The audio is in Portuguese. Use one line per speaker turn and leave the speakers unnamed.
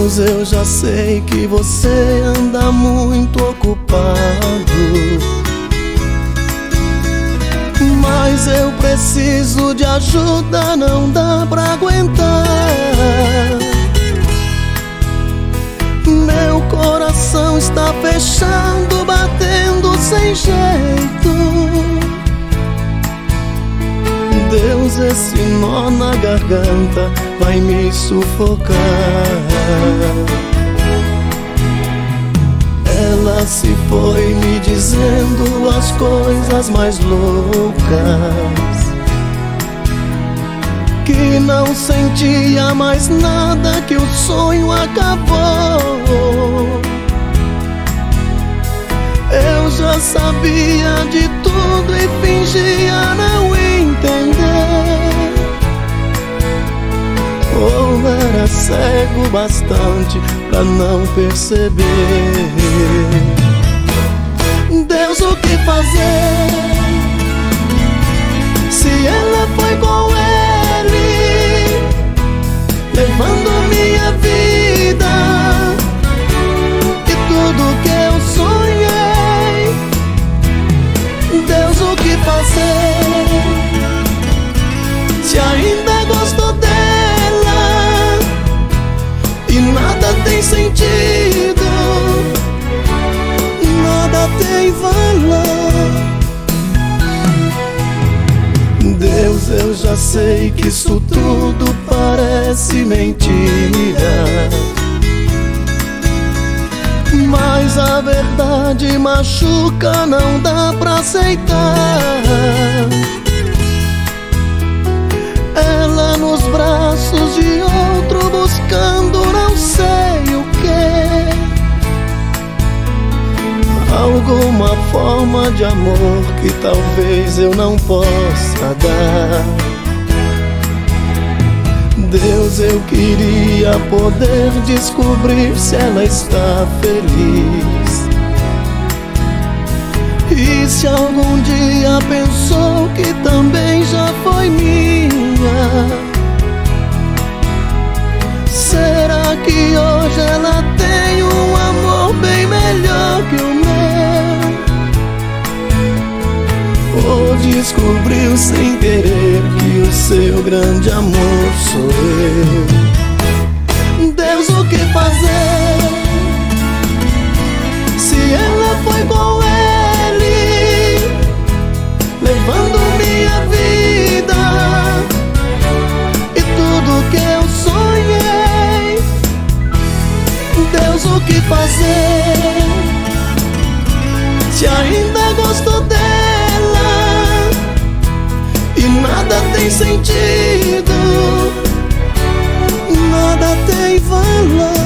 Deus, eu já sei que você anda muito ocupado. Mas eu preciso de ajuda, não dá pra aguentar. Meu coração está fechando, batendo sem jeito. Deus, esse nó na garganta vai me sufocar. Ela se foi me dizendo as coisas mais loucas. Que não sentia mais nada, que o sonho acabou. Eu já sabia de tudo e fingia cego bastante pra não perceber. Deus, o que fazer? Deus, eu já sei que isso tudo parece mentira. Mas a verdade machuca, não dá pra aceitar. Alguma forma de amor que talvez eu não possa dar. Deus, eu queria poder descobrir se ela está feliz. E se algum dia pensou que também já foi minha? Ou descobriu sem querer que o seu grande amor sou eu? Deus, o que fazer? Se ela foi com ele, levando minha vida e tudo que eu sonhei. Deus, o que fazer? Se ainda gosto dela tem sentido, nada tem valor.